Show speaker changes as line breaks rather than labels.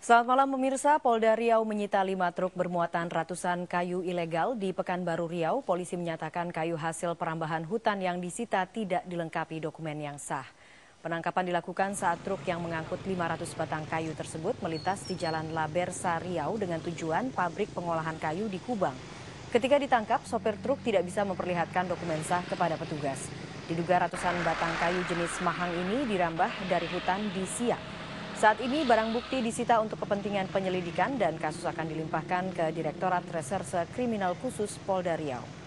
Selamat malam pemirsa, Polda Riau menyita lima truk bermuatan ratusan kayu ilegal di Pekanbaru Riau. Polisi menyatakan kayu hasil perambahan hutan yang disita tidak dilengkapi dokumen yang sah. Penangkapan dilakukan saat truk yang mengangkut 500 batang kayu tersebut melintas di Jalan Labersa Riau dengan tujuan pabrik pengolahan kayu di Kubang. Ketika ditangkap, sopir truk tidak bisa memperlihatkan dokumen sah kepada petugas. Diduga ratusan batang kayu jenis mahang ini dirambah dari hutan di Siak. Saat ini barang bukti disita untuk kepentingan penyelidikan dan kasus akan dilimpahkan ke Direktorat Reserse Kriminal Khusus Polda Riau.